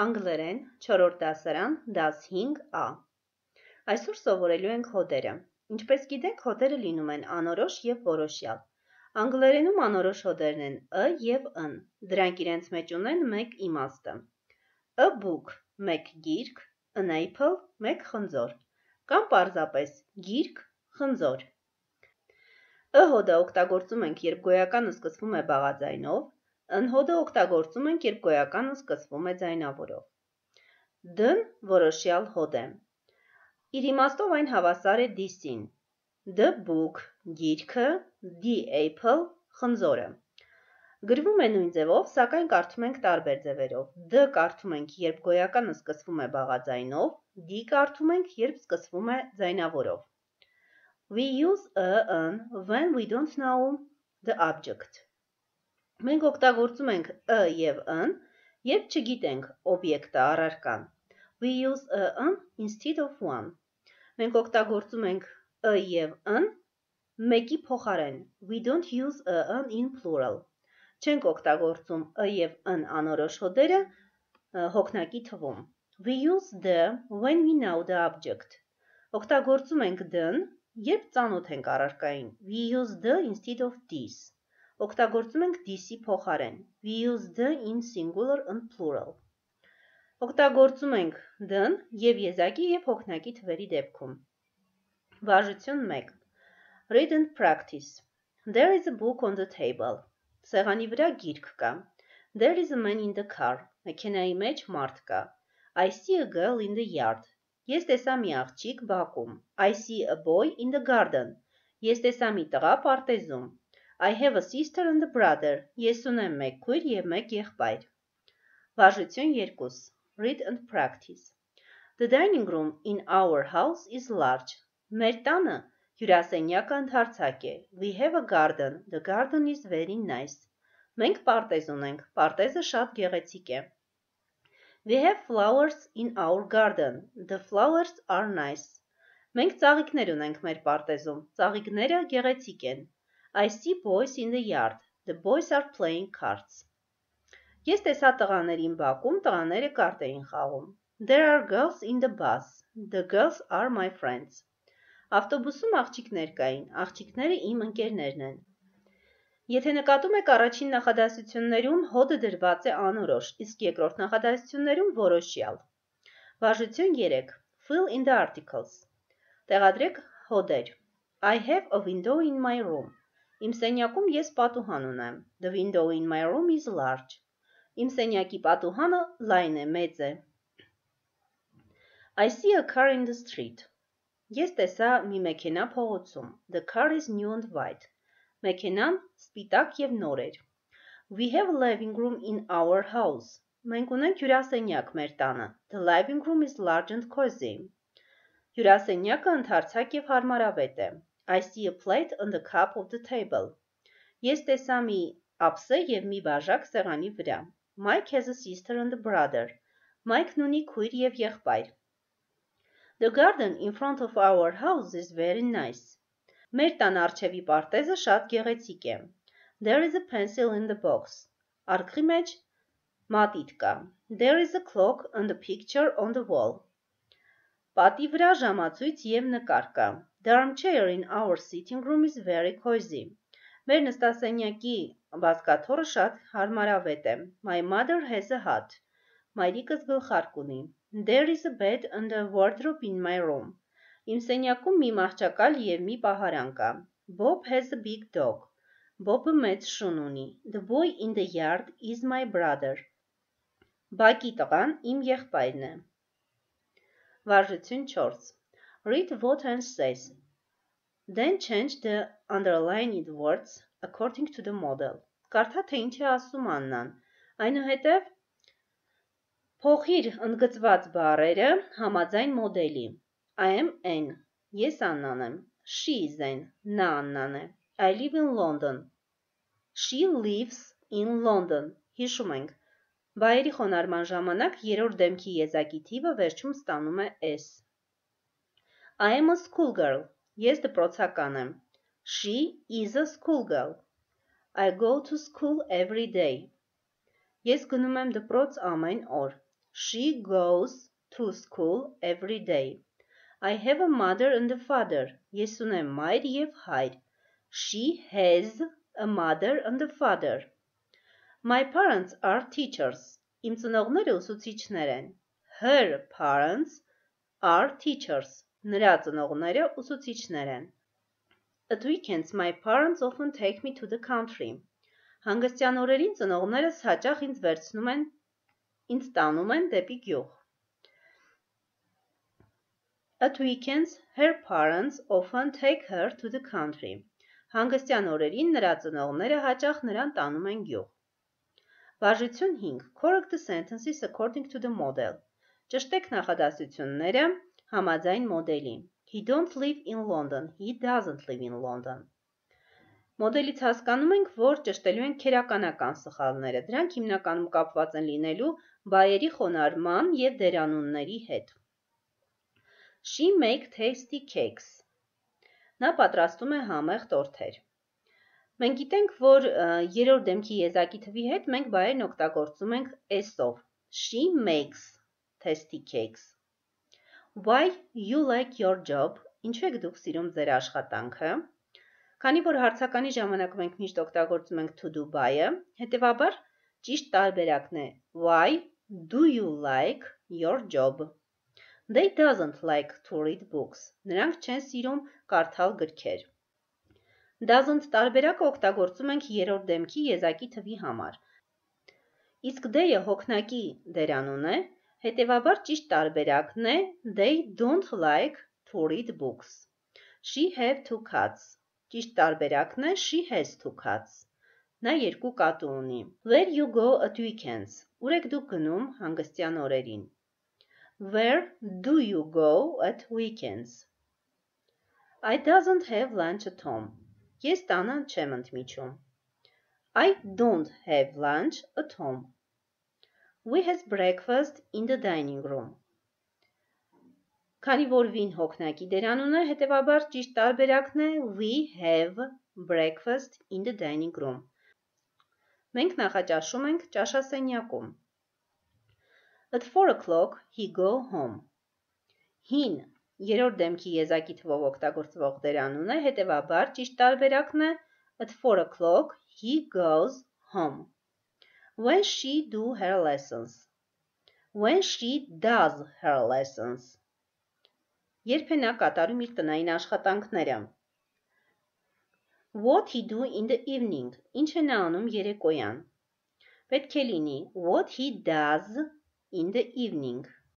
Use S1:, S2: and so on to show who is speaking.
S1: Անգլերեն 4-րդ դասարան դաս 5A Այսօր սովորելու ենք հոդերը։ Ինչպես գիտեք, հոդերը լինում են անորոշ եւ որոշյալ։ Անգլերենում անորոշ հոդերն են ը եւ ն։ Դրանք իրենց մեջ ունեն մեկ իմաստը։ A book մեկ գիրք, an apple մեկ խնձոր, կամ պարզապես գիրք, խնձոր։ Ը հոդը օգտագործում ենք, երբ գոյականը սկսվում է բաղաձայնով, Ընհոդը օգտագործում ենք, երբ գոյականը սկսվում է ձայնավորով։ Դ-ն որոշյալ հոդ է։ Իր իմաստով այն հավասար է this-ին։ The book գիրքը, the apple խնձորը։ Գրվում է նույն ձևով, սակայն կարդում ենք տարբեր ձևերով։ D կարդում ենք, երբ գոյականը սկսվում է բաղաձայնով, D կարդում ենք, երբ սկսվում է ձայնավորով։ We use a n when we don't know the object Մենք օգտագործում ենք ը եւ ն, երբ չգիտենք օբյեկտը առարկան։ We use a n instead of one։ Մենք օգտագործում ենք ը եւ ն մեկի փոխարեն։ We don't use a n in plural։ Չենք օգտագործում ը եւ ն անորոշ հոդերը հոգնակի թվում։ We use the when we know the object։ Օգտագործում ենք d-ն, երբ ծանոթ ենք առարկային։ We use the instead of this օգտագործում ենք this-ի փոխարեն։ We use the in singular and plural։ Օգտագործում ենք d-ն եւ եզակի եւ հոգնակի թվերի դեպքում։ Վարժություն 1 Read and practice. There is a book on the table. Սեղանի վրա գիրք կա. There is a man in the car. Մեքենայի մեջ մարդ կա. I see a girl in the yard. Ես տեսա մի աղջիկ բակում. I see a boy in the garden. Ես տեսա մի տղա պարտեզում I have a sister and a brother. Ես ունեմ մեկ քույր եւ մեկ եղբայր։ Վարժություն 2. Read and practice. The dining room in our house is large. Մեր տանը հյուրասենյակը ընդարձակ է։ We have a garden. The garden is very nice. Մենք պարտեզ ունենք։ Պարտեզը շատ գեղեցիկ է։ We have flowers in our garden. The flowers are nice. Մենք ծաղիկներ ունենք մեր պարտեզում։ Ծաղիկները գեղեցիկ են։ I see boys in the yard. The boys are playing cards. Ես տեսա տղաներին բակում, տղաները կարտ էին խաղում։ There are girls in the bus. The girls are my friends. Ավտոբուսում աղջիկներ կային, աղջիկները իմ ընկերներն են։ Եթե նկատում եք առաջին նախադասություններում հոդը դրված է անորոշ, իսկ երկրորդ նախադասություններում որոշյալ։ Վարժություն 3. Fill in the articles։ Տեղադրեք հոդեր։ I have a window in my room. Իմ սենյակում ես պատուհան ունեմ։ The window in my room is large. Իմ սենյակի պատուհանը լայն է, մեծ է։ I see a car in the street. Ես տեսա մի մեքենա փողոցում։ The car is new and white. Մեքենան սպիտակ եւ նոր էր։ We have a living room in our house. Մենք ունենք հյուրասենյակ մեր տանը։ The living room is large and cozy. Հյուրասենյակը ընդարձակ եւ հարմարավետ է։ I see a plate on the cup of the table. Ես տեսա մի ափսե եւ մի բաժակ սեղանի վրա։ Mike has a sister and a brother. Mike-ն ունի քույր եւ եղբայր։ The garden in front of our house is very nice. Մեր տան արջևի պարտեզը շատ գեղեցիկ է։ There is a pencil in the box. Արկղի մեջ մատիտ կա։ There is a clock and a picture on the wall. Պատի վրա ժամացույց եւ նկար կա։ The armchair in our sitting room is very cozy. Մեր նստասենյակի բազկաթոռը շատ հարմարավետ է։ My mother has a hat. Մայրիկս գլխարկ ունի։ There is a bed and a wardrobe in my room. Իմ սենյակում մի մահճակալ եւ մի պահարան կա։ Bob has a big dog. Բոբը մեծ շուն ունի։ The boy in the yard is my brother. Բակի տղան իմ եղբայրն է։ Վարժություն 4 Read what and says. Then change the underlined words according to the model. Կարդա թե ինչ է ասում Աննան։ Այնուհետև փոխիր ընդգծված բառերը համաձայն մոդելի։ I am N. Ես Աննան եմ։ She is N. Նա Աննան է։ I live in London. She lives in London. Հիշում ենք, Բայերի խոնարհման ժամանակ երրորդ դեմքի եզակի թիվը վերջում ստանում է s։ I am a schoolgirl. Ես դպրոցական եմ։ She is a schoolgirl. I go to school every day. Ես գնում եմ դպրոց ամեն օր։ She goes to school every day. I have a mother and a father. Ես ունեմ մայր եւ հայր։ She has a mother and a father. My parents are teachers. Իմ ծնողները ուսուցիչներ են։ Her parents are teachers. Նրա ծնողները ուսուցիչներ են։ At weekends my parents often take me to the country. Հանգստյան օրերին ծնողներս հաճախ ինձ վերցնում են, ինձ տանում են դեպի գյուղ։ At weekends, her parents often take her to the country. Հանգստյան օրերին նրա ծնողները հաճախ նրան տանում են գյուղ։ Վարժություն 5. Correct the sentences according to the model. Ճշտեք նախադասությունները համաձայն մոդելի։ He don't live in London. He doesn't live in London. Մոդելից հասկանում ենք, որ ճշտելու են քերականական սխալները։ Դրանք հիմնականում կապված են լինելու բայերի խոնարհման եւ դերանունների հետ։ She make tasty cakes։ Նա պատրաստում է համեղ տորթեր։ Մենք գիտենք, որ երրորդ դեմքի եզակի թվի հետ մենք բայերն օգտագործում ենք s-ով։ She makes tasty cakes։ Why you like your job? Ինչու եք դուք սիրում ձեր աշխատանքը։ Քանի որ հարցականի ժամանակ մենք միշտ օգտագործում ենք to do by-ը, հետևաբար ճիշտ տարբերակն է why do you like your job? They doesn't like to read books. Նրանք չեն սիրում կարդալ գրքեր։ Doesn't տարբերակը օգտագործում ենք երրորդ դեմքի եզակի թվի համար։ Իսկ they-ը հոգնակի դերանուն է, հետևաբար ճիշտ տարբերակն է they don't like to read books. She have two cats. Ճիշտ տարբերակն է she has two cats։ Նա երկու կատու ունի։ Where you go at weekends։ Ուր եք դուք գնում հանգստյան օրերին։ Where do you go at weekends։ I doesn't have lunch at home։ Ես տանը չեմ ընդմիջում։ I don't have lunch at home։ We has breakfast in the dining room։ Քանի որ win հոգնակի դերանուն է, հետևաբար ճիշտ տարբերակն է we have breakfast in the dining room։ Մենք նախաճաշում ենք ճաշասենյակում։ At 4 o'clock he go home։ Հին երրորդ դեմքի եզակի թվով օգտագործվող դերանուն է, հետևաբար ճիշտ տարբերակն է at 4 o'clock he goes home։ When she do her lessons։ When she does her lessons. Երբ է նա կատարում իր տնային աշխատանքները։ What he do in the evening, ինչ է նա անում երեկոյան։ Պետք է լինի what he does in the evening։